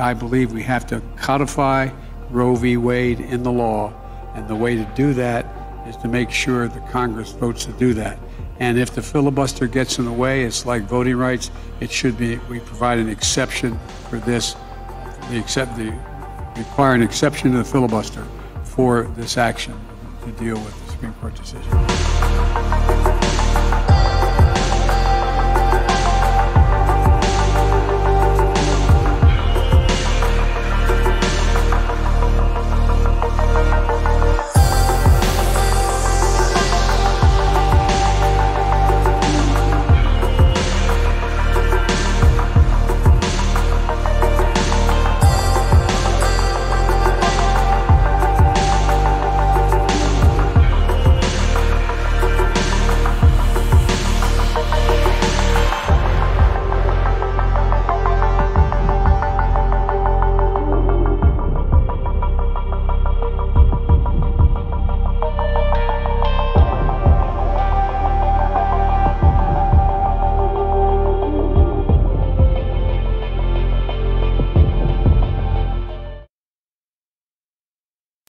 I believe we have to codify Roe v. Wade in the law, and the way to do that is to make sure the Congress votes to do that. And if the filibuster gets in the way, it's like voting rights. It should be we provide an exception for this. The accept the require an exception to the filibuster for this action to deal with the Supreme Court decision.